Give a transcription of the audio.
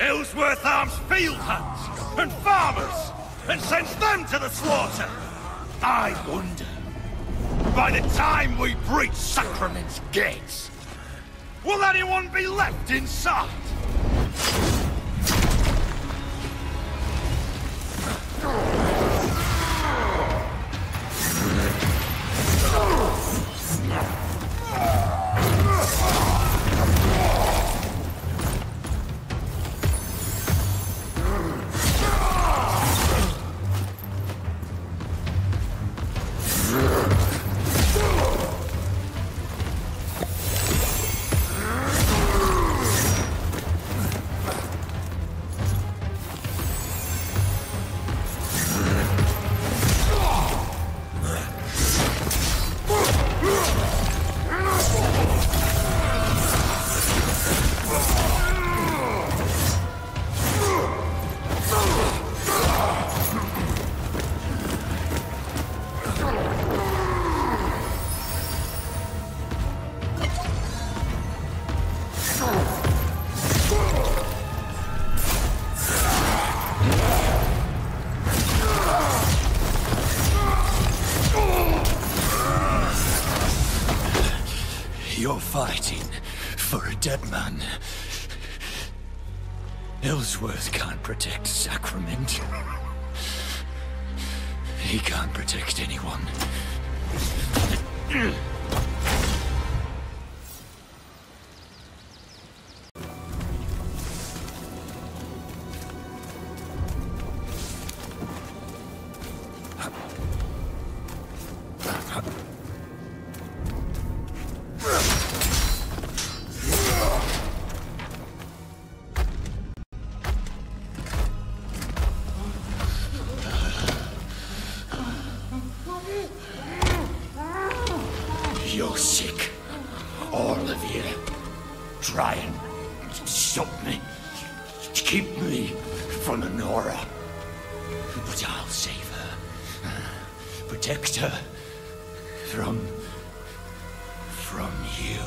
Ellsworth arms field hands and farmers and sends them to the slaughter. I wonder, by the time we breach Sacrament's gates, will anyone be left inside? You're fighting for a dead man. Ellsworth can't protect Sacrament. He can't protect anyone. You. Trying to stop me. To keep me from Honora. But I'll save her. Protect her. From... from you.